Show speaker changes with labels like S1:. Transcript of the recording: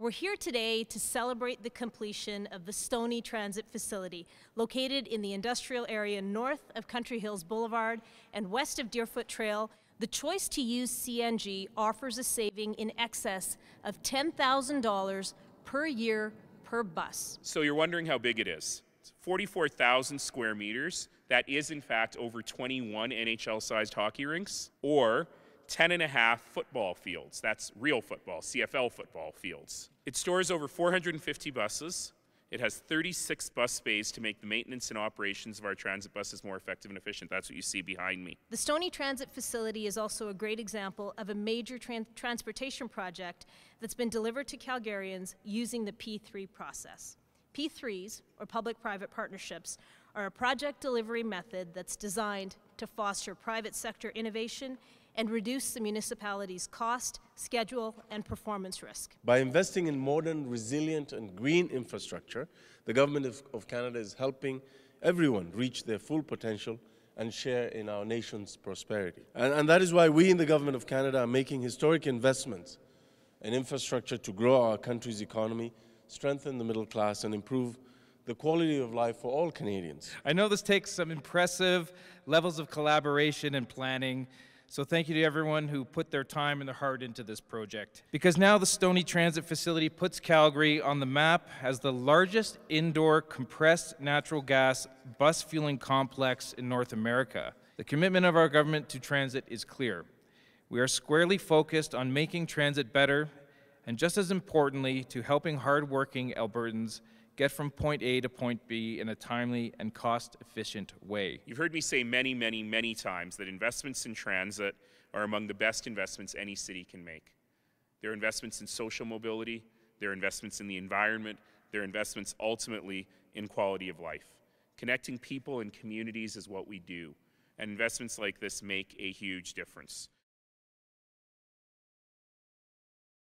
S1: We're here today to celebrate the completion of the Stoney Transit Facility, located in the industrial area north of Country Hills Boulevard and west of Deerfoot Trail. The choice to use CNG offers a saving in excess of $10,000 per year per bus.
S2: So you're wondering how big it is. It's 44,000 square meters. That is, in fact, over 21 NHL sized hockey rinks or 10 and a half football fields. That's real football, CFL football fields. It stores over 450 buses. It has 36 bus bays to make the maintenance and operations of our transit buses more effective and efficient. That's what you see behind me.
S1: The Stoney Transit Facility is also a great example of a major tran- transportation project that's been delivered to Calgarians using the P3 process. P3s, or public private partnerships, are a project delivery method that's designed to foster private sector innovation and reduce the municipality's cost, schedule, and performance risk.
S3: By investing in modern, resilient, and green infrastructure, the Government of, of, Canada is helping everyone reach their full potential and share in our nation's prosperity. And, and that is why we in the Government of Canada are making historic investments in infrastructure to grow our country's economy, strengthen the middle class, and improve the quality of life for all Canadians.
S4: I know this takes some impressive levels of collaboration and planning. So thank you to everyone who put their time and their heart into this project. Because now the Stoney Transit Facility puts Calgary on the map as the largest indoor compressed natural gas bus fueling complex in North America. The commitment of our government to transit is clear. We are squarely focused on making transit better and just as importantly to helping hardworking Albertans get from point A to point B in a timely and cost efficient way.
S2: You've heard me say many, many, many times that investments in transit are among the best investments any city can make. They're investments in social mobility, they're investments in the environment, they're investments ultimately in quality of life. Connecting people and communities is what we do, and investments like this make a huge difference.